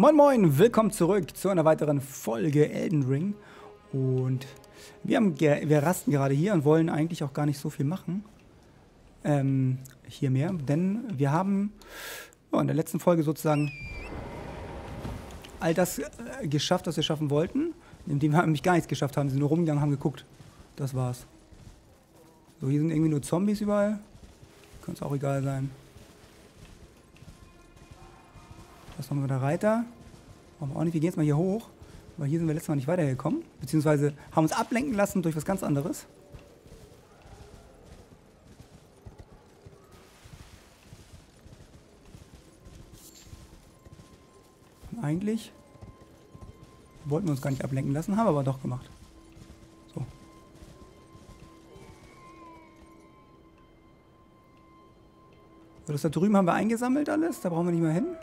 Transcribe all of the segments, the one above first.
Moin Moin, willkommen zurück zu einer weiteren Folge Elden Ring. Und wir, haben, wir rasten gerade hier und wollen eigentlich auch gar nicht so viel machen. Ähm, hier mehr, denn wir haben ja, in der letzten Folge sozusagen all das äh, geschafft, was wir schaffen wollten. Indem wir nämlich gar nichts geschafft haben, sie sind nur rumgegangen, haben geguckt. Das war's. So, hier sind irgendwie nur Zombies überall. Könnte es auch egal sein. Das ist nochmal der Reiter. Brauchen wir auch nicht. Wir gehen jetzt mal hier hoch. Weil hier sind wir letztes Mal nicht weitergekommen. Beziehungsweise haben uns ablenken lassen durch was ganz anderes. Und eigentlich wollten wir uns gar nicht ablenken lassen, haben wir aber doch gemacht. So, das da drüben haben wir eingesammelt alles. Da brauchen wir nicht mehr hin.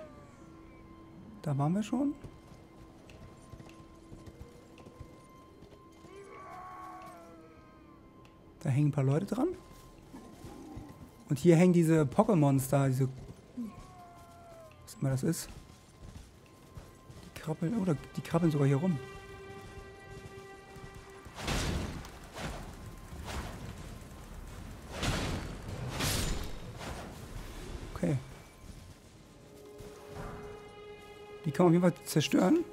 Da waren wir schon. Da hängen ein paar Leute dran. Und hier hängen diese Pokémons da, diese... Was immer das ist. Die krabbeln... Oder die krabbeln sogar hier rum. Okay. Die kann man auf jeden Fall zerstören.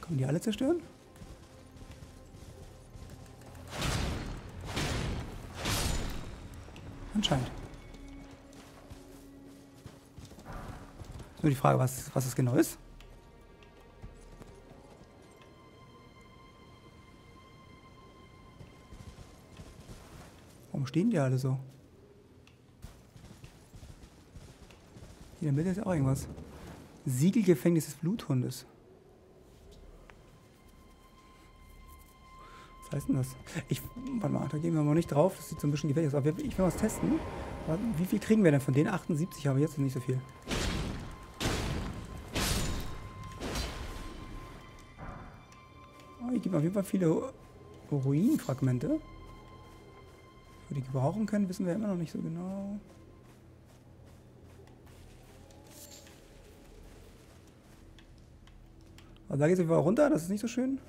Kann man die alle zerstören? Anscheinend. Ist nur die Frage, was, was es genau ist. Warum stehen die alle so? In der Mitte ist auch irgendwas. Siegelgefängnis des Bluthundes. Was heißt denn das? Ich, warte mal, da gehen wir mal nicht drauf. Das sieht so ein bisschen gefährlich aus. Aber ich will was testen. Wie viel kriegen wir denn von denen? 78, aber jetzt nicht so viel. Oh, hier gibt auf jeden Fall viele Ruinenfragmente. Wo die gebrauchen können, wissen wir immer noch nicht so genau. Also da geht es einfach runter, das ist nicht so schön.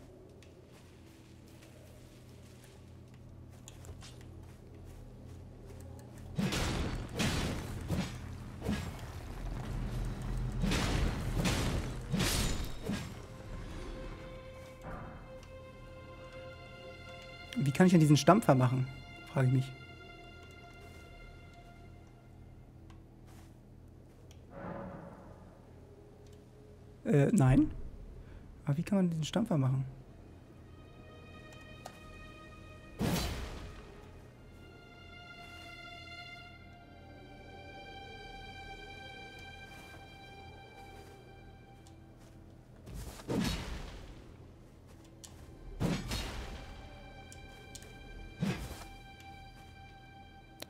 Wie kann ich denn diesen Stampfer machen? Frage ich mich. Äh, nein. Aber wie kann man diesen Stampfer machen?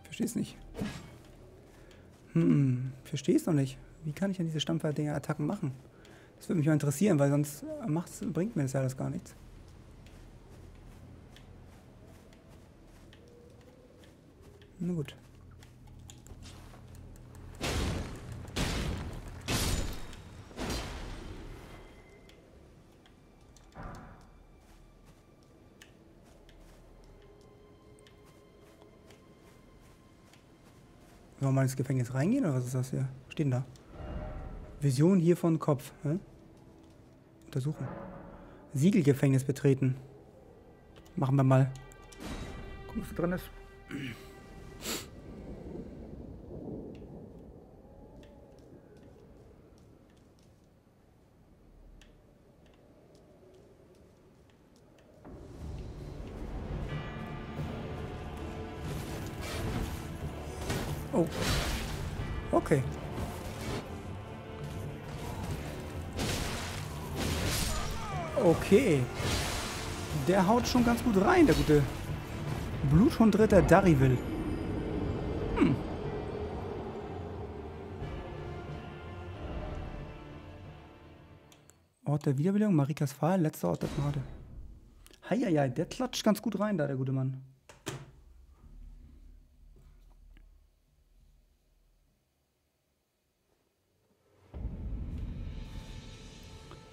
Versteh's nicht. Hm, versteh's noch nicht. Wie kann ich denn diese Stampfer-Dinger-Attacken machen? Das würde mich mal interessieren, weil sonst macht's, bringt mir das alles gar nichts. Na gut. Wollen wir mal ins Gefängnis reingehen oder was ist das hier? Denn da? Vision hier von Kopf. Hä? Untersuchen. Siegelgefängnis betreten. Machen wir mal. Gucken, was drin ist. Oh. Okay. Okay. Der haut schon ganz gut rein, der gute Bluthundritter Darivil. Hm. Ort der Wiederbelebung, Marikas Fall, letzter Ort der Gnade. Heieiei, der klatscht ganz gut rein da, der gute Mann.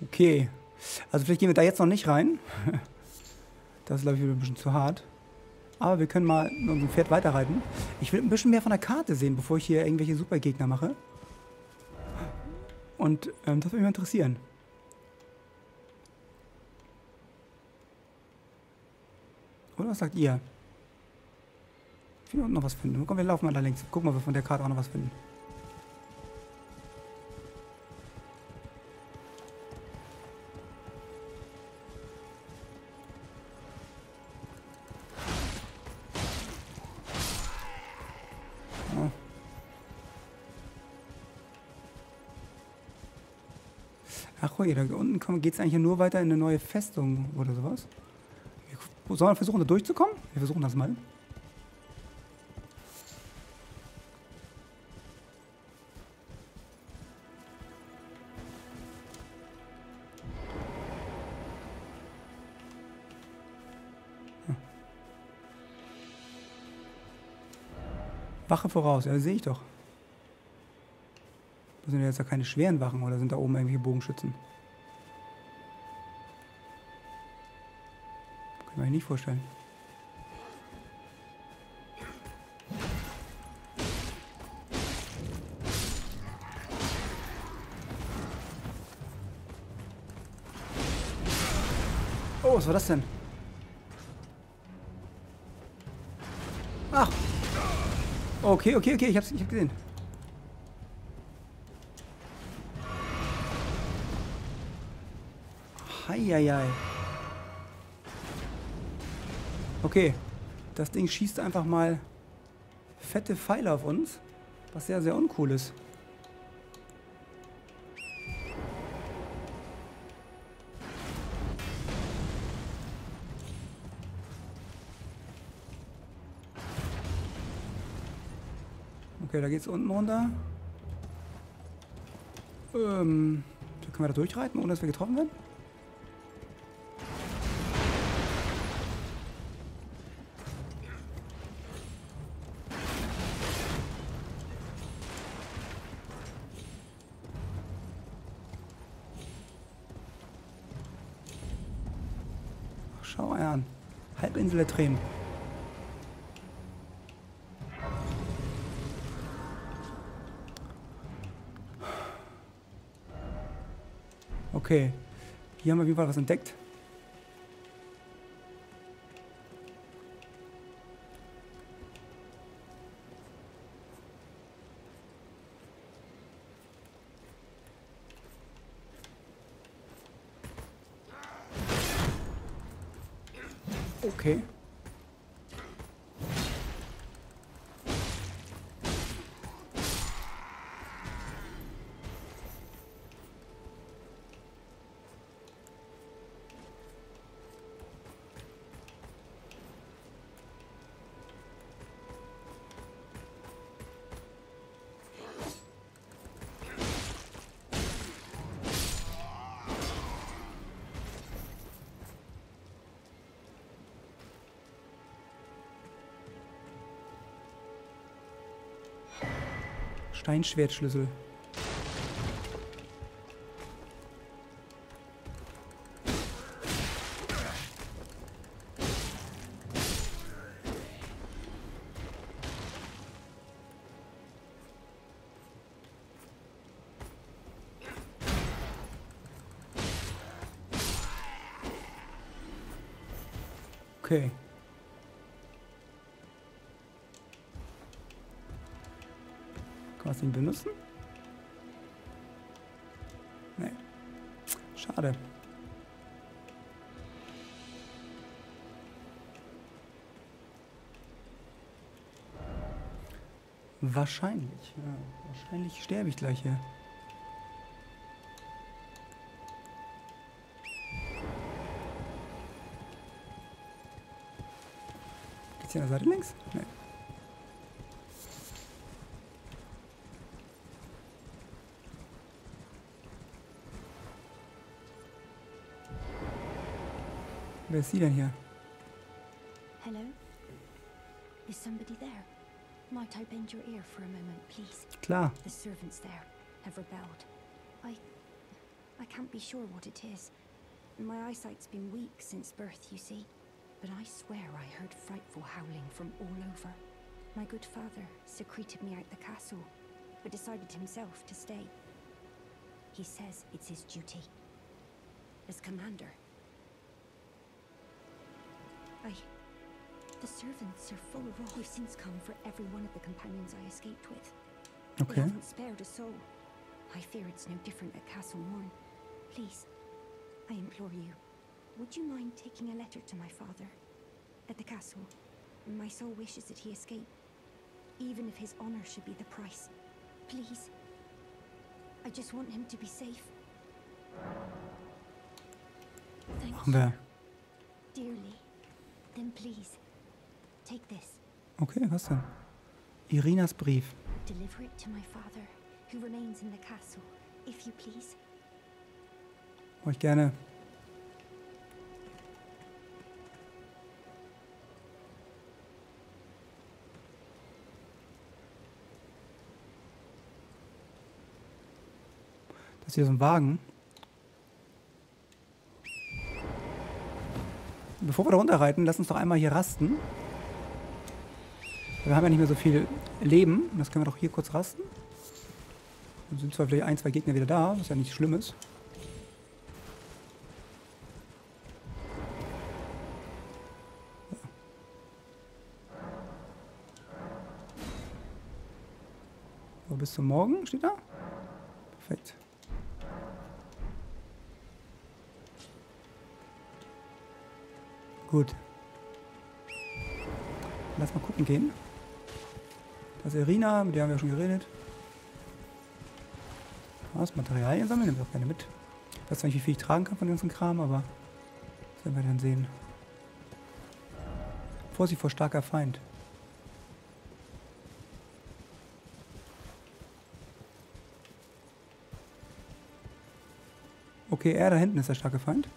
Okay. Also vielleicht gehen wir da jetzt noch nicht rein. Das ist, glaube ich, ein bisschen zu hart. Aber wir können mal mit unserem Pferd weiterreiten. Ich will ein bisschen mehr von der Karte sehen, bevor ich hier irgendwelche Supergegner mache. Und ähm, das würde mich interessieren. Oder was sagt ihr? Ich will noch was finden. Komm, wir laufen mal da links. Gucken, ob wir von der Karte auch noch was finden. Oh, da unten geht es eigentlich nur weiter in eine neue Festung oder sowas. Sollen wir versuchen, da durchzukommen? Wir versuchen das mal. Wache voraus, ja, sehe ich doch. Das sind ja jetzt ja keine schweren Wachen oder sind da oben irgendwelche Bogenschützen? Mir nicht vorstellen. Oh, was war das denn? Ach. Okay, okay, okay, ich hab's, ich hab's gesehen. Heieiei. Okay. Das Ding schießt einfach mal fette Pfeile auf uns. Was sehr, sehr uncool ist. Okay, da geht's unten runter. Ähm, können wir da durchreiten, ohne dass wir getroffen werden? Schau an. Halbinsel Tränen. Okay. Hier haben wir auf jeden Fall was entdeckt. Steinschwertschlüssel. Okay. Das Ding benutzen? Nee. Schade. Wahrscheinlich. Ja, wahrscheinlich sterbe ich gleich hier. Geht's hier an der Seite links? Nee. Wer ist sie denn hier? Hello? Is somebody there? Might I bend your ear for a moment, please? Klar. The servants there have rebelled. I... I can't be sure what it is. My eyesight's been weak since birth, you see. But I swear I heard frightful howling from all over. My good father secreted me out the castle, but decided himself to stay. He says it's his duty. As commander. The servants are full of We've since come for every one of the companions I escaped with. They haven't spared a soul. I fear it's no different at Castle Morn. Please, I implore you, would you mind taking a letter to my father? At the castle, my soul wishes that he escape, even if his honor should be the price. Please. I just want him to be safe. Thank you dearly. Then please. Okay, was denn? Irinas Brief. Deliver it to my father, who remains in the castle, if you please. Mach ich gerne. Das ist hier so ein Wagen. Bevor wir da runterreiten, lass uns doch einmal hier rasten. Wir haben ja nicht mehr so viel Leben. Das können wir doch hier kurz rasten. Dann sind zwar vielleicht ein, zwei Gegner wieder da, was ja nichts Schlimmes. So, bis zum Morgen steht da? Perfekt. Gut. Lass mal gucken gehen. Das ist Irina, mit der haben wir schon geredet. Was? Materialien sammeln? Nehmen wir auch gerne mit. Ich weiß nicht, wie viel ich tragen kann von dem ganzen Kram, aber das werden wir dann sehen. Vorsicht vor starker Feind. Okay, er da hinten ist der starke Feind.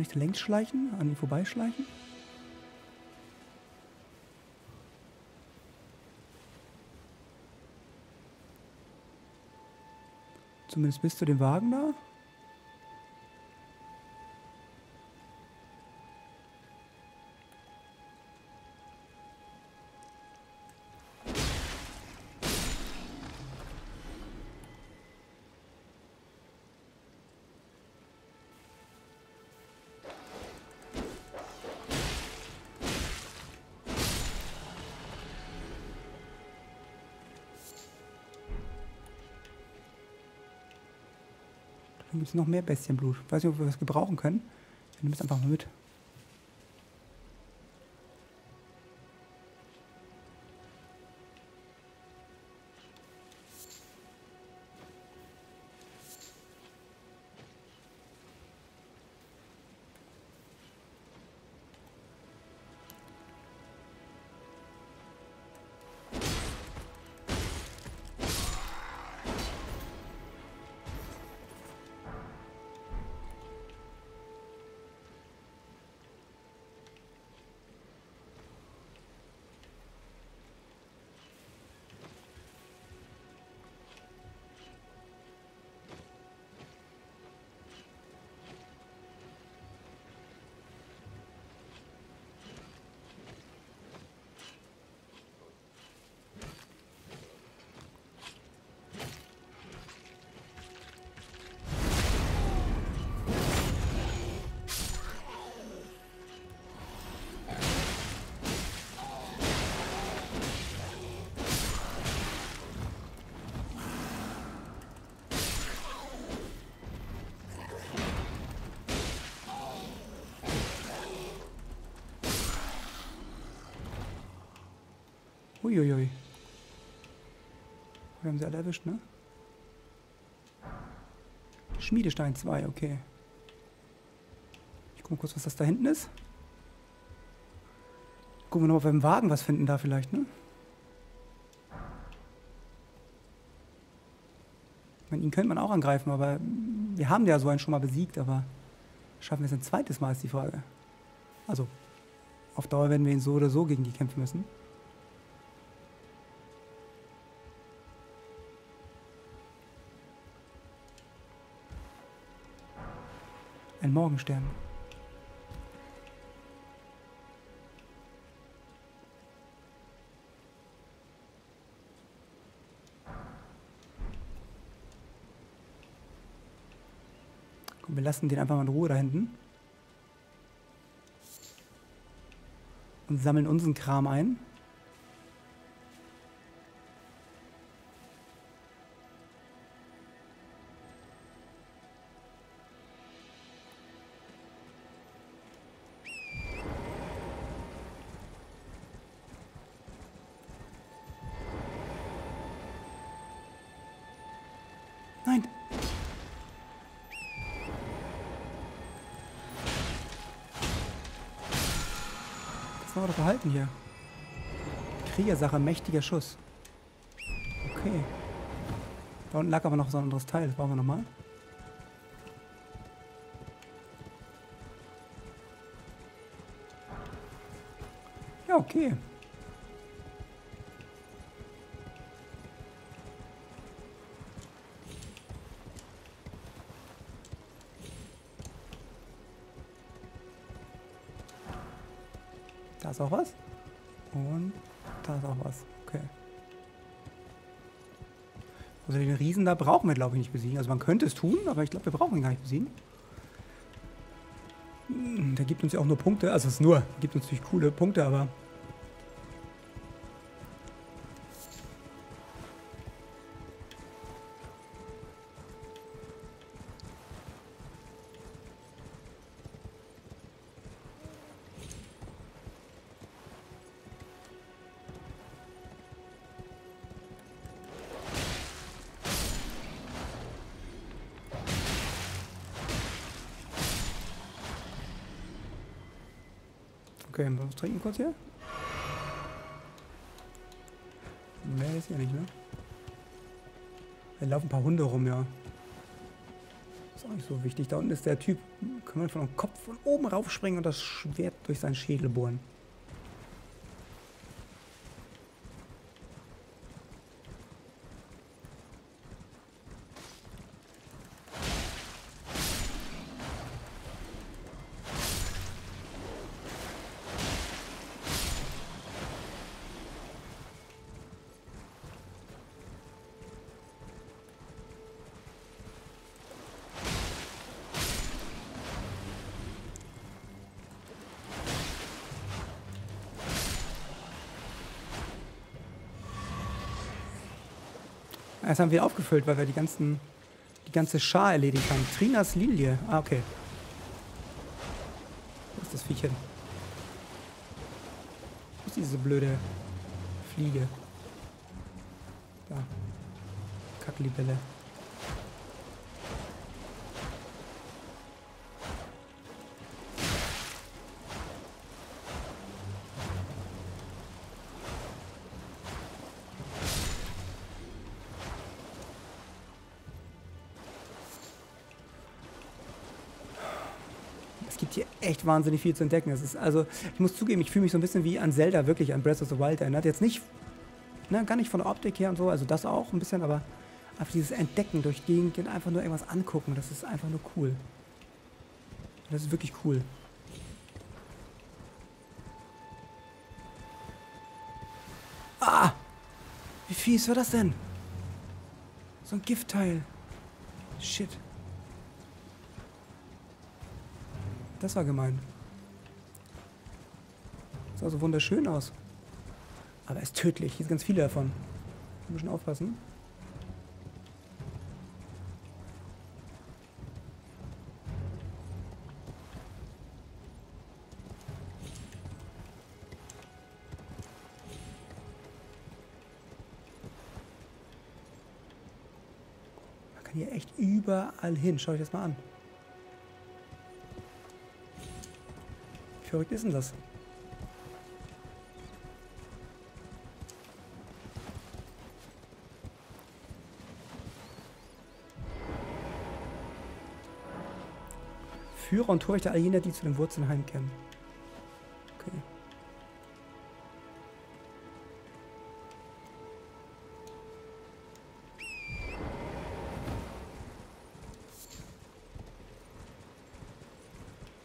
Kann man nicht längs schleichen? An ihm vorbeischleichen? Zumindest bis zu dem Wagen da? Gibt es noch mehr Bestienblut. Ich weiß nicht, ob wir was gebrauchen können. Wir nehmen es einfach mal mit. Uiuiui. Wir haben sie alle erwischt, ne? Schmiedestein 2, okay. Ich gucke mal kurz, was das da hinten ist. Gucken wir noch, ob wir im Wagen was finden da vielleicht, ne? Ich meine, ihn könnte man auch angreifen, aber wir haben ja so einen schon mal besiegt, aber schaffen wir es ein zweites Mal, ist die Frage. Also, Auf Dauer werden wir ihn so oder so gegen die kämpfen müssen. Ein Morgenstern. Komm, wir lassen den einfach mal in Ruhe da hinten. Und sammeln unseren Kram ein. Doch behalten hier. Kriegersache, mächtiger Schuss. Okay. Da unten lag aber noch so ein anderes Teil. Das brauchen wir nochmal. Ja, okay. Ist auch was. Und da ist auch was. Okay. Also den Riesen da brauchen wir, glaube ich, nicht besiegen. Also man könnte es tun, aber ich glaube, wir brauchen ihn gar nicht besiegen. Hm, Der gibt uns ja auch nur Punkte. Also es ist nur, gibt uns natürlich coole Punkte, aber... trinken kurz hier? Mehr ist ja nicht, ne? Da laufen ein paar Hunde rum, ja. Ist auch nicht so wichtig. Da unten ist der Typ. Kann man von dem Kopf von oben raufspringen und das Schwert durch seinen Schädel bohren. Das haben wir aufgefüllt, weil wir die ganzen, die ganze Schar erledigt haben. Trinas Lilie. Ah, okay. Wo ist das Viechchen? Wo ist diese blöde Fliege? Da. Kacklibelle. Echt wahnsinnig viel zu entdecken. Es ist also, ich muss zugeben, ich fühle mich so ein bisschen wie an Zelda, wirklich an Breath of the Wild erinnert. Jetzt nicht, ne, gar nicht von der Optik her und so, also das auch ein bisschen, aber einfach dieses Entdecken durch Gegend und einfach nur irgendwas angucken, das ist einfach nur cool. Das ist wirklich cool. Ah! Wie fies war das denn? So ein Giftteil. Shit. Das war gemein. Sah so wunderschön aus. Aber er ist tödlich. Hier sind ganz viele davon. Wir müssen aufpassen. Man kann hier echt überall hin. Schau euch das mal an. verrückt ist denn das? Führer und Torwächter all jener, die zu den Wurzeln heimkehren. Okay.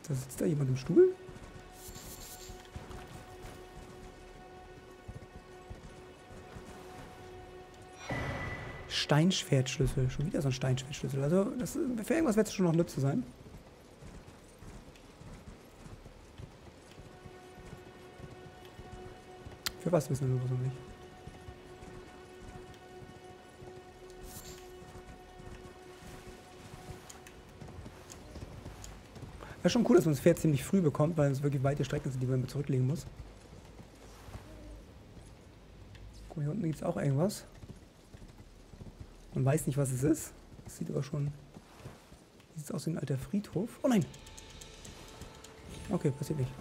Da sitzt da jemand im Stuhl? Steinschwertschlüssel. Schon wieder so ein Steinschwertschlüssel. Also, das, für irgendwas wird es schon noch nütze sein. Für was wissen wir so nicht? Wäre schon cool, dass man das Pferd ziemlich früh bekommt, weil es wirklich weite Strecken sind, die man zurücklegen muss. Guck, hier unten gibt es auch irgendwas. Man weiß nicht, was es ist. Das sieht aber schon... Sieht aus wie ein alter Friedhof. Oh nein! Okay, passiert nicht.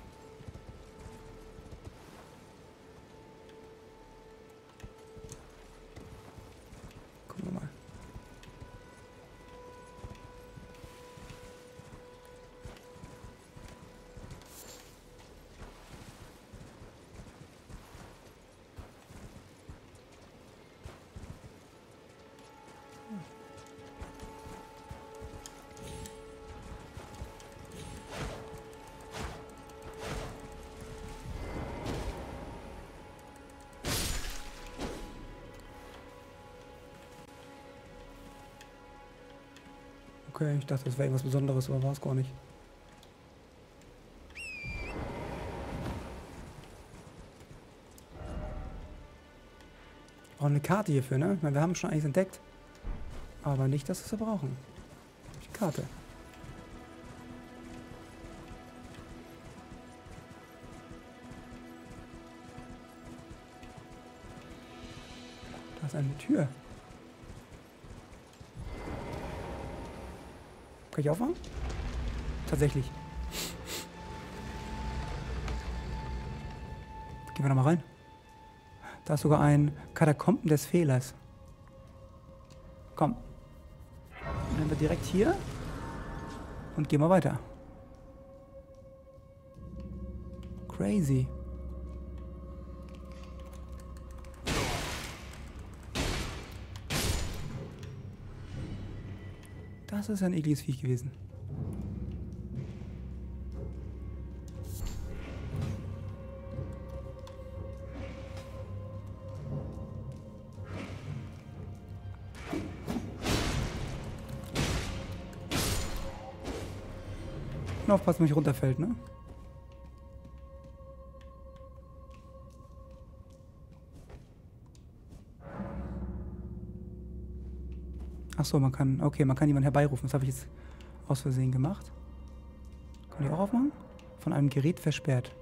Okay, ich dachte, das wäre irgendwas Besonderes, aber war es gar nicht. Brauchen eine Karte hierfür, ne? Meine, wir haben schon eigentlich entdeckt. Aber nicht, dass wir sie brauchen. Die Karte. Da ist eine Tür. Kann ich aufmachen? Tatsächlich. Gehen wir da mal rein. Da ist sogar ein Katakomben des Fehlers. Komm. Dann nehmen wir direkt hier und gehen wir weiter. Crazy. Das ist ein ekliges Viech gewesen. Aufpassen, wenn mich runterfällt, ne? Ach so, man kann, okay, man kann jemanden herbeirufen. Das habe ich jetzt aus Versehen gemacht. Kann ich auch aufmachen? Von einem Gerät versperrt.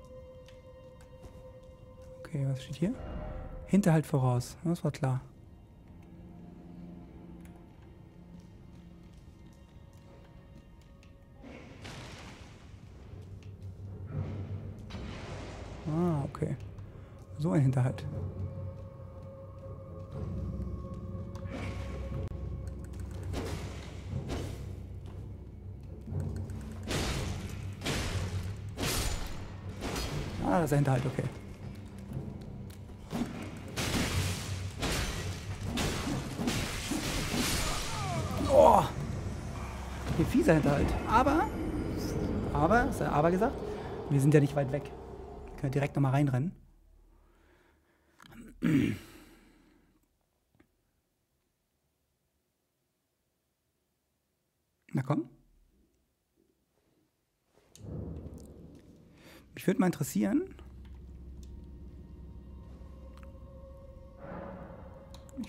Okay, was steht hier? Hinterhalt voraus. Das war klar. Ah, okay. So ein Hinterhalt. Ah, das ist ein Hinterhalt, okay. Oh! Ein fieser Hinterhalt. Aber, aber, ist ja aber gesagt, wir sind ja nicht weit weg. Wir können direkt nochmal reinrennen. Na komm. Mich würde mal interessieren.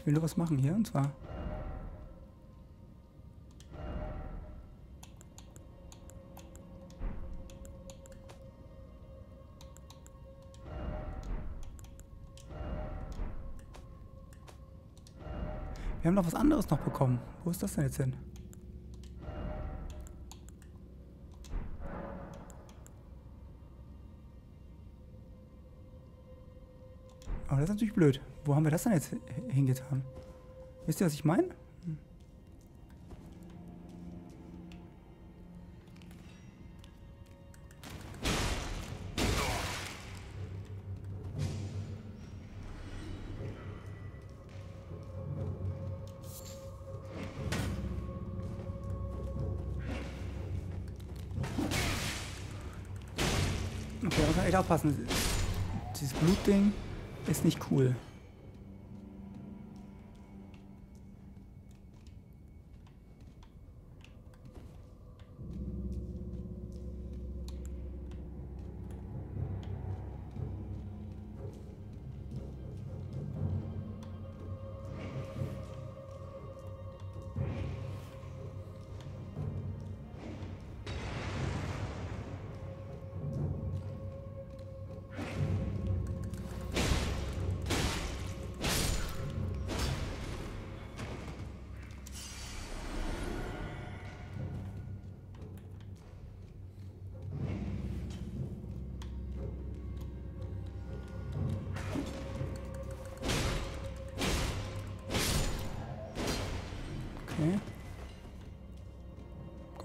Ich will nur was machen hier und zwar. Wir haben noch was anderes noch bekommen. Wo ist das denn jetzt hin? das ist natürlich blöd. Wo haben wir das denn jetzt hingetan? Wisst ihr, was ich meine? Okay, da kann man echt aufpassen. Dieses Blutding ist nicht cool.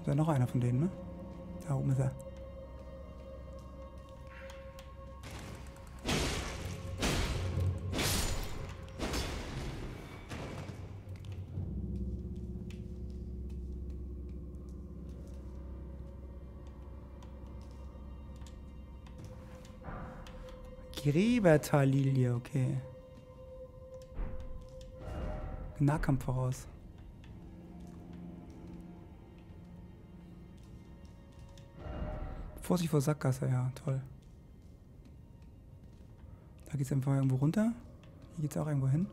Da noch einer von denen, ne? Da oben ist er. Gräbertalilie, okay. Nahkampf voraus. Vorsicht vor Sackgasse, ja, toll. Da geht es einfach irgendwo runter. Hier geht es auch irgendwo hin.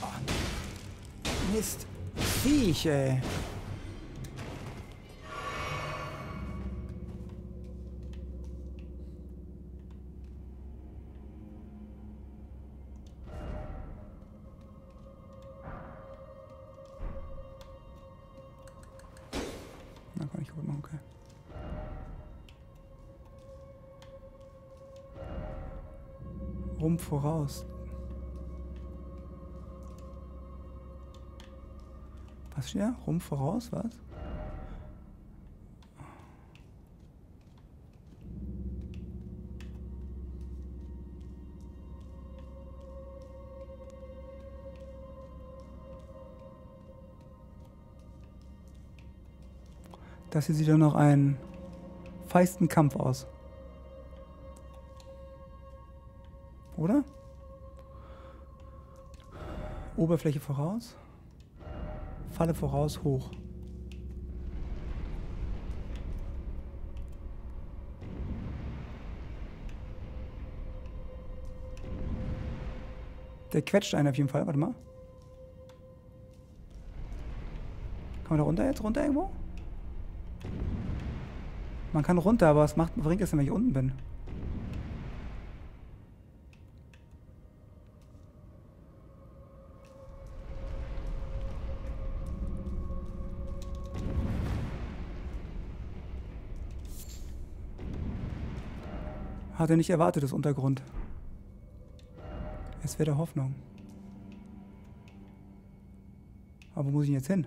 Oh. Mist. Viech, ey. Rum voraus. Was steht da? Voraus, was? Das hier sieht ja noch einen feisten Kampf aus. Oberfläche voraus. Falle voraus, hoch. Der quetscht einen auf jeden Fall. Warte mal. Kann man da runter jetzt? Runter irgendwo? Man kann runter, aber was macht, bringt es denn, wenn ich unten bin? Hatte nicht erwartet, das Untergrund. Es wäre der Hoffnung. Aber wo muss ich jetzt hin?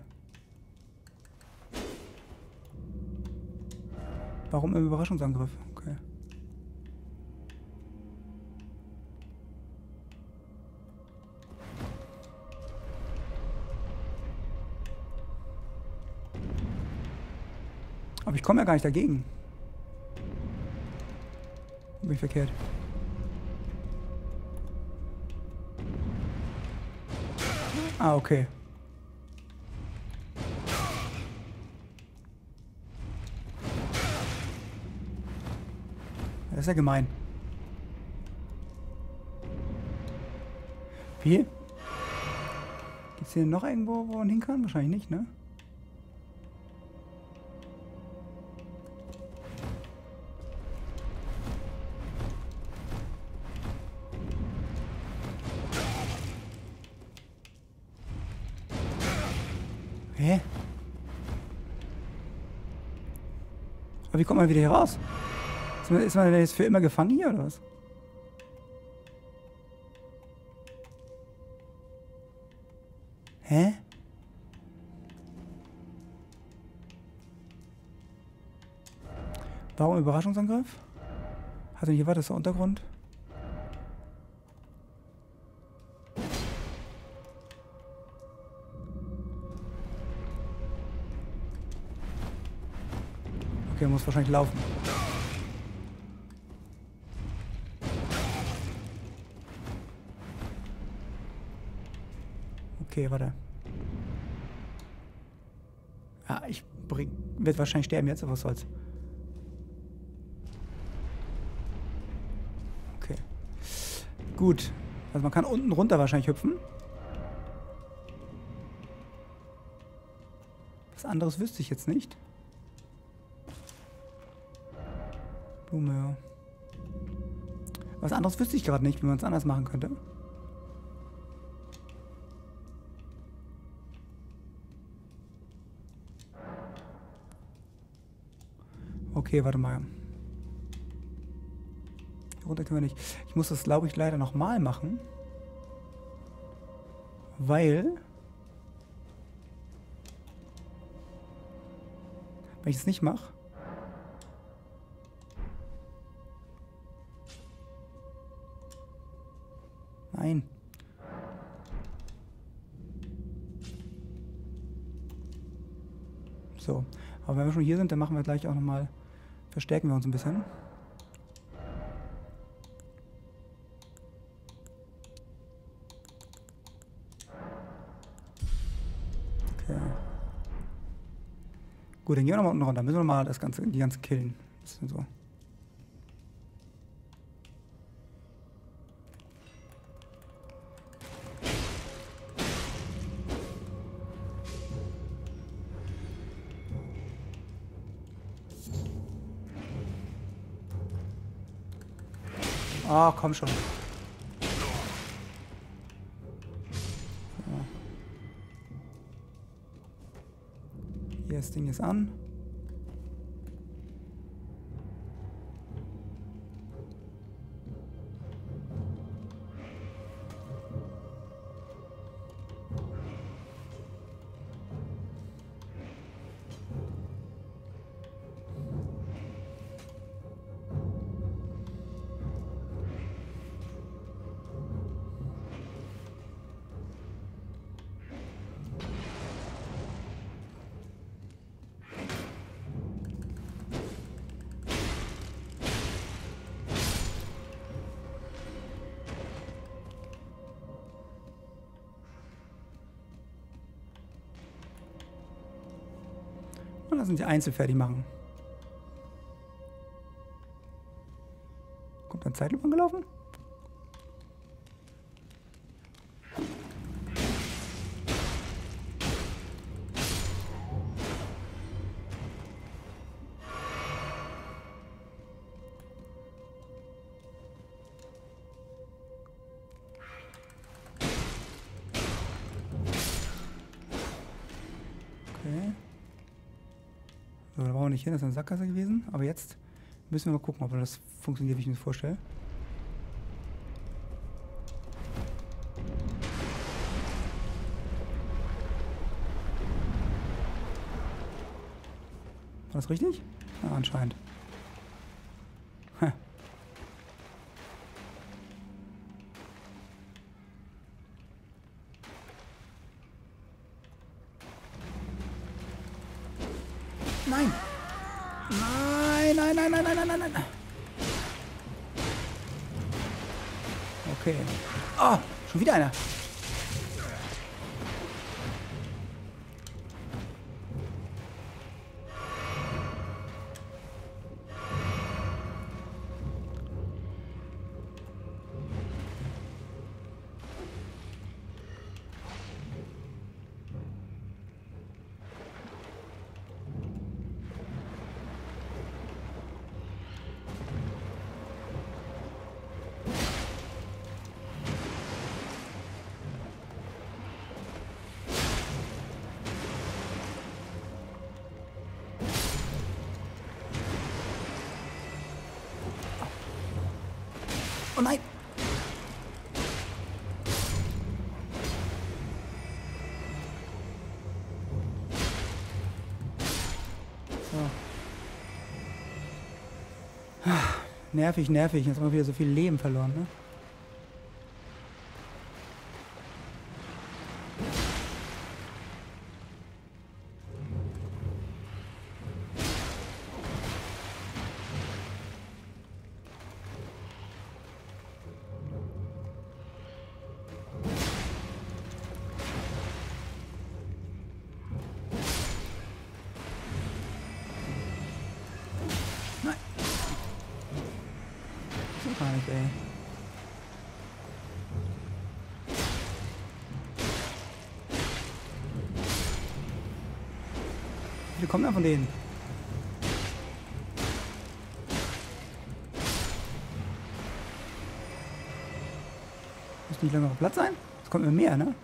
Warum im Überraschungsangriff? Okay. Aber ich komme ja gar nicht dagegen. Bin verkehrt. Ah, okay. Das ist ja gemein. Wie? Gibt's hier noch irgendwo, wo man hin kann? Wahrscheinlich nicht, ne? Kommt man wieder hier raus? Ist man, ist man jetzt für immer gefangen hier oder was? Hä? Warum Überraschungsangriff? Hatte hier war das der Untergrund? Okay, muss wahrscheinlich laufen. Okay, warte. Ja, ich bring, wird wahrscheinlich sterben jetzt, aber was soll's. Okay. Gut. Also man kann unten runter wahrscheinlich hüpfen. Was anderes wüsste ich jetzt nicht. Blume, ja. Was anderes wüsste ich gerade nicht, wie man es anders machen könnte. Okay, warte mal. Hier runter können wir nicht. Ich muss das, glaube ich, leider nochmal machen. Weil... Wenn ich es nicht mache... wir schon hier sind, dann machen wir gleich auch nochmal, verstärken wir uns ein bisschen. Okay. Gut, dann gehen wir nochmal unten runter. Müssen wir nochmal das Ganze, die ganzen killen. Bisschen so. Ah, komm schon. Hier, das Ding ist an. Und lassen sie einzeln fertig machen. Kommt ein Zeitlupe angelaufen? Da brauchen wir nicht hin, das ist eine Sackgasse gewesen. Aber jetzt müssen wir mal gucken, ob das funktioniert, wie ich mir das vorstelle. War das richtig? Ja, anscheinend. Schon Oh nein! So. Ah, Nervig, nervig. Jetzt haben wir wieder so viel Leben verloren, ne? Da von denen? Muss nicht länger Platz sein? Es kommt immer mehr, ne?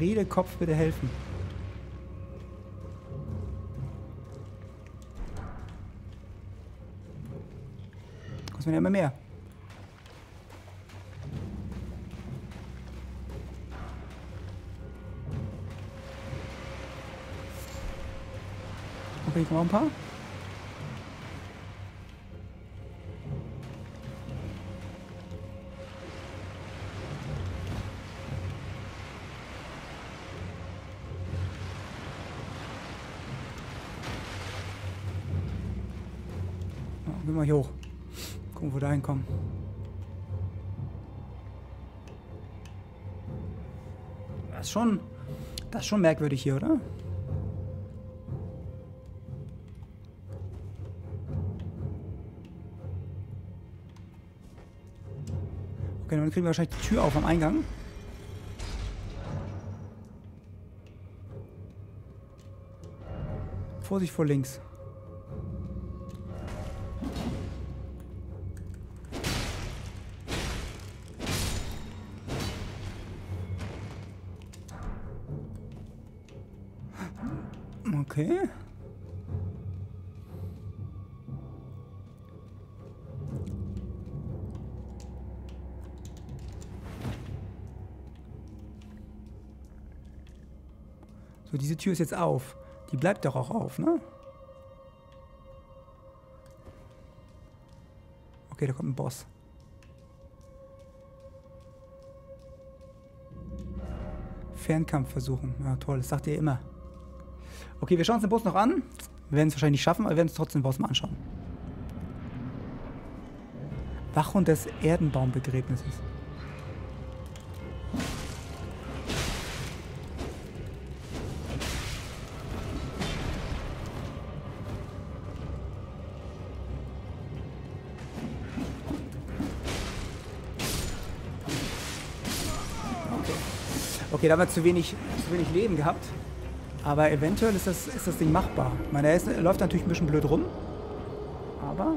Redekopf bitte helfen. Kostet mir ja immer mehr. Ich noch ein paar. Gehen wir hier hoch. Gucken, wo wir da hinkommen. Das ist schon, das ist schon merkwürdig hier, oder? Dann kriegen wir wahrscheinlich die Tür auf am Eingang. Vorsicht vor links. Tür ist jetzt auf. Die bleibt doch auch auf, ne? Okay, da kommt ein Boss. Fernkampf versuchen. Ja, toll, das sagt ihr immer. Okay, wir schauen uns den Boss noch an. Wir werden es wahrscheinlich nicht schaffen, aber wir werden uns trotzdem den Boss mal anschauen. Wachhund des Erdenbaumbegräbnisses. Okay, da haben wir zu wenig, zu wenig Leben gehabt. Aber eventuell ist das, ist das Ding machbar. Ich meine, er, ist, er läuft natürlich ein bisschen blöd rum. Aber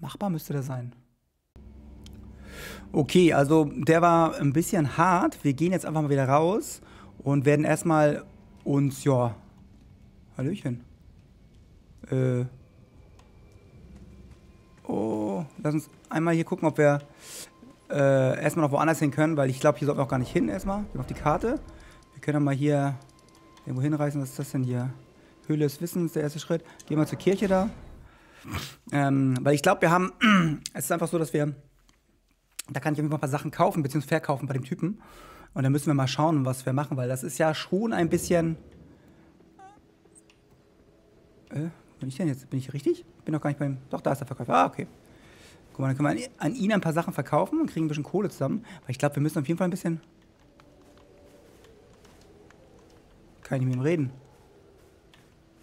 machbar müsste der sein. Okay, also der war ein bisschen hart. Wir gehen jetzt einfach mal wieder raus und werden erstmal uns, ja, Hallöchen. Äh. Oh, lass uns einmal hier gucken, ob wir äh, erstmal noch woanders hin können, weil ich glaube, hier sollten wir auch gar nicht hin erstmal. Wir haben auf die Karte. Wir können mal hier irgendwo hinreisen. Was ist das denn hier? Höhle des Wissens, der erste Schritt. Gehen wir zur Kirche da. Ähm, weil ich glaube, wir haben. es ist einfach so, dass wir. Da kann ich einfach ein paar Sachen kaufen, bzw. verkaufen bei dem Typen. Und dann müssen wir mal schauen, was wir machen, weil das ist ja schon ein bisschen. Äh, bin ich denn jetzt? Bin ich richtig? Bin noch gar nicht beim. Doch, da ist der Verkäufer. Ah, okay. Guck mal, dann können wir an ihn ein paar Sachen verkaufen und kriegen ein bisschen Kohle zusammen. Weil ich glaube, wir müssen auf jeden Fall ein bisschen. Kann ich mit ihm reden.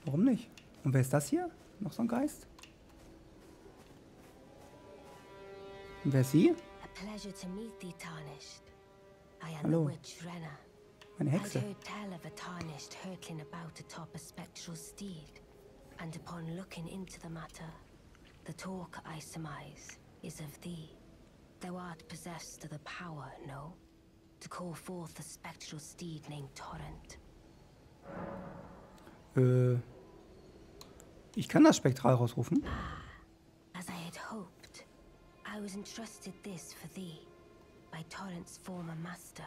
Warum nicht? Und wer ist das hier? Noch so ein Geist? Und wer ist sie? Hallo. Meine Hexe. and upon looking into the matter, the talk I surmise is of thee. Thou art possessed of the power, no? To call forth a spectral steed named Torrent. Äh. Ich kann das Spektral rausrufen. As I had hoped, I was entrusted this for thee by Torrent's former master.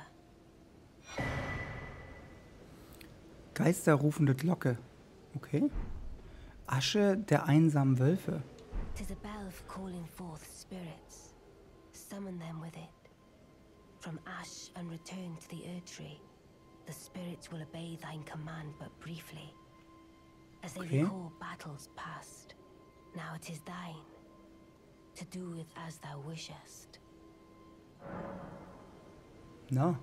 Geisterrufende Glocke. Okay. Asche der einsamen Wölfe. Tis a bell for calling forth spirits. Summon them with it. From ash and return to the earth tree. the spirits will obey thine command but briefly. As they Okay. recall battles past, now it is thine. To do with as thou wishest. Na.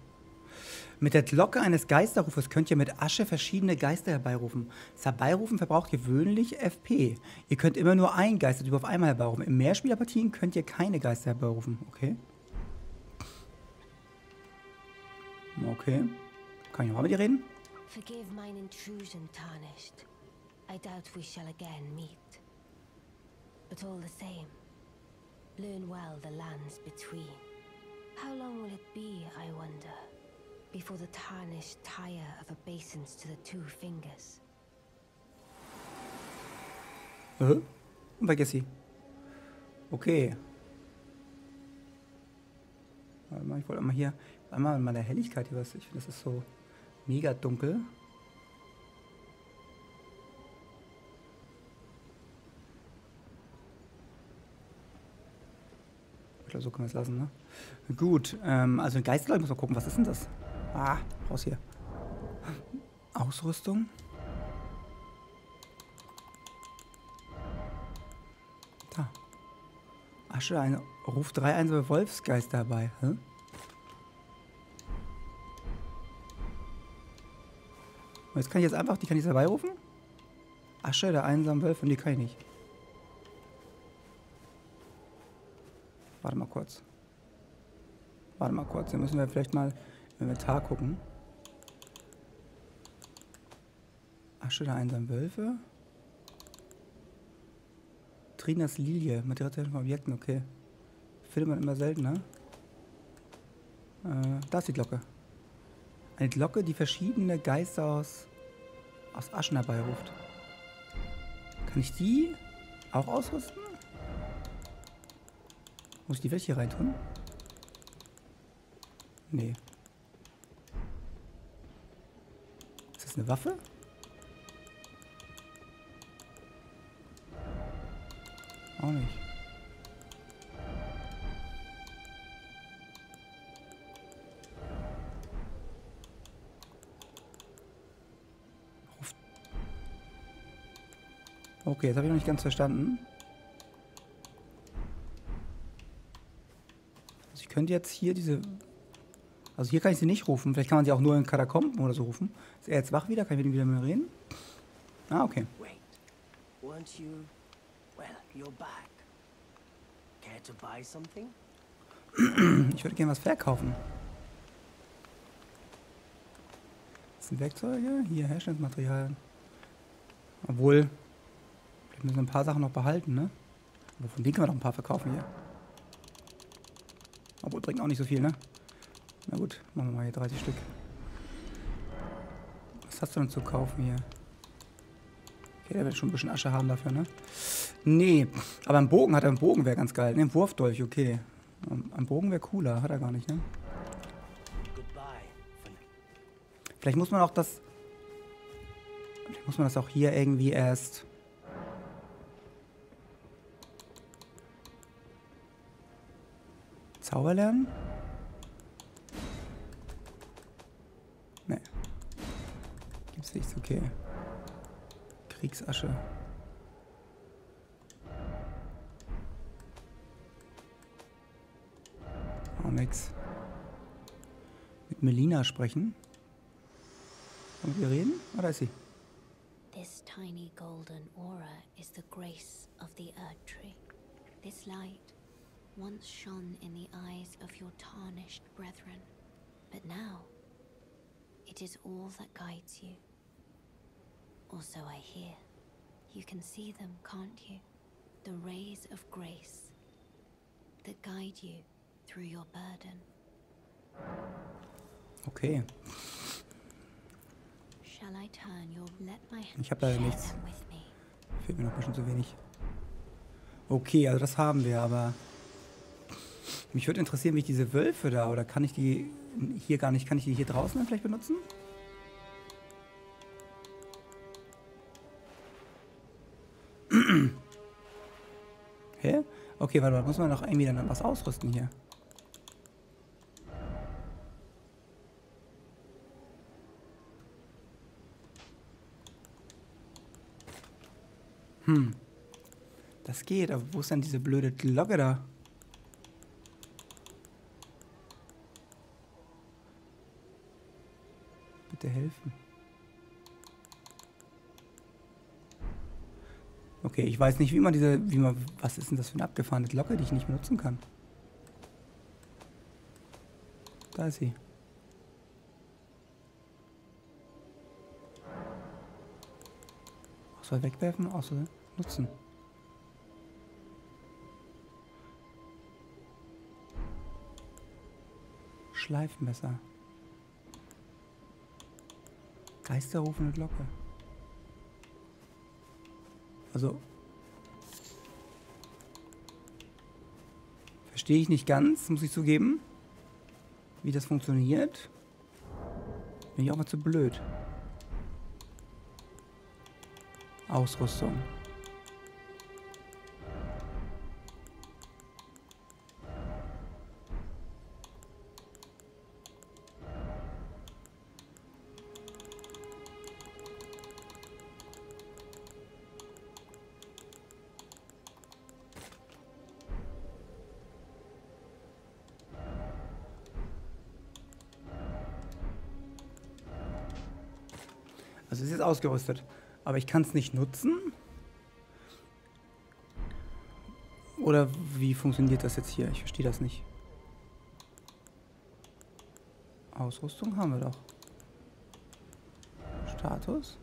Mit der Glocke eines Geisterrufes könnt ihr mit Asche verschiedene Geister herbeirufen. Das Herbeirufen verbraucht gewöhnlich FP. Ihr könnt immer nur einen Geistertyp auf einmal herbeirufen. In Mehrspielerpartien könnt ihr keine Geister herbeirufen. Okay. Okay. Kann ich nochmal mit dir reden? Forgive mine intrusion, Tarnished. I doubt we shall again meet. But all the same, learn well the lands between. How long will it be, I wonder, before the Tarnished tire of obeisance to the two fingers? Äh? Ist sie. Okay. Warte mal, ich wollte mal hier einmal in meiner Helligkeit hier was. Ich finde, das ist so mega dunkel. Ich so können wir es lassen, ne? Gut, ähm, also ein Geist, ich muss mal gucken, was ist denn das? Ah, raus hier. Ausrüstung. Da. Asche, eine, ruft drei einsame Wolfsgeister herbei. Hä? Jetzt kann ich jetzt einfach, die kann ich dabei rufen? Asche, der einsame Wolf, und die kann ich nicht. Warte mal kurz. Warte mal kurz, dann müssen wir vielleicht mal Inventar gucken. Asche der einsamen Wölfe. Trinas Lilie, Material von Objekten, okay. Findet man immer seltener. Äh, da ist die Glocke. Eine Glocke, die verschiedene Geister aus, aus Aschen herbeiruft. Kann ich die auch ausrüsten? Muss ich die welche reintun? Nee. Ist das eine Waffe? Auch nicht. Okay, jetzt habe ich noch nicht ganz verstanden. Also ich könnte jetzt hier diese... Also hier kann ich sie nicht rufen. Vielleicht kann man sie auch nur in Katakomben oder so rufen. Ist er jetzt wach wieder? Kann ich mit ihm wieder mal reden? Ah, okay. Wait, weren't you? Well, you're back. Care to buy something? Ich würde gerne was verkaufen. Das sind Werkzeuge. Hier Herstellungsmaterial. Obwohl, vielleicht müssen wir ein paar Sachen noch behalten, ne? Aber von denen können wir noch ein paar verkaufen hier. Obwohl, bringt auch nicht so viel, ne? Na gut, machen wir mal hier 30 Stück. Was hast du denn zu kaufen hier? Okay, der wird schon ein bisschen Asche haben dafür, ne? Nee, aber ein Bogen hat er. Ein Bogen wäre ganz geil. Ne, ein Wurfdolch, okay. Ein Bogen wäre cooler, hat er gar nicht, ne? Vielleicht muss man auch das. Vielleicht muss man das auch hier irgendwie erst. Zauber lernen? Okay. Kriegsasche. Auch nix. Mit Melina sprechen. Wollen wir reden? Oder ist sie? This tiny golden aura is the grace of the Earth Tree. This light once shone in the eyes of your tarnished brethren, but now it is all that guides you. Or so I hear. You can see them, can't you? The rays of grace that guide you through your burden. Okay. Shall I turn your let my Ich hab leider nichts. Fehlt mir noch ein bisschen zu wenig. Okay, also das haben wir, aber. Mich würde interessieren, wie ich diese Wölfe da, oder kann ich die hier gar nicht, kann ich die hier draußen dann vielleicht benutzen? Okay, warte mal, muss man noch irgendwie dann was ausrüsten hier? Hm. Das geht, aber wo ist denn diese blöde Glocke da? dir helfen? Okay, ich weiß nicht, wie man diese, wie man, was ist denn das für eine abgefahrene Glocke, die ich nicht benutzen kann? Da ist sie. Außer wegwerfen, außer nutzen. Schleifmesser. Geisterrufende Glocke. Also. Verstehe ich nicht ganz, muss ich zugeben. Wie das funktioniert. Bin ich auch mal zu blöd. Ausrüstung. Also es ist jetzt ausgerüstet, aber ich kann es nicht nutzen. Oder wie funktioniert das jetzt hier? Ich verstehe das nicht. Ausrüstung haben wir doch. Status.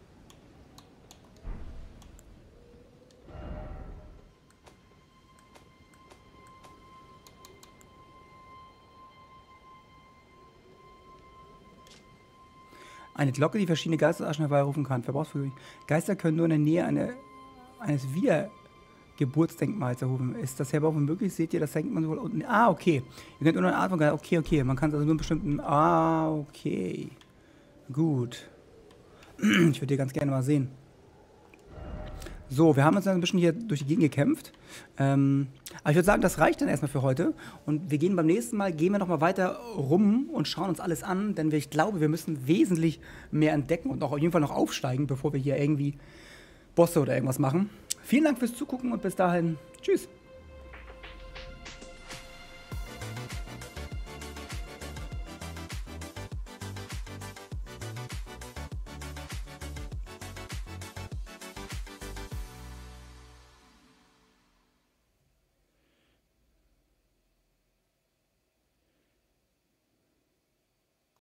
Eine Glocke, die verschiedene Geisteraschen herbeirufen kann. Verbrauchsvergütung. Geister können nur in der Nähe eine, eines Wiedergeburtsdenkmals erhoben. Ist das Herbeirufen möglich? Seht ihr, das senkt man wohl unten. Ah, okay. Ihr könnt nur eine Art von Geist. Okay, okay. Man kann es also nur einen bestimmten. Ah, okay. Gut. Ich würde hier ganz gerne mal sehen. So, wir haben uns ein bisschen hier durch die Gegend gekämpft. Ähm, aber ich würde sagen, das reicht dann erstmal für heute. Und wir gehen beim nächsten Mal, gehen wir nochmal weiter rum und schauen uns alles an, denn ich glaube, wir müssen wesentlich mehr entdecken und auch auf jeden Fall noch aufsteigen, bevor wir hier irgendwie Bosse oder irgendwas machen. Vielen Dank fürs Zugucken und bis dahin, tschüss.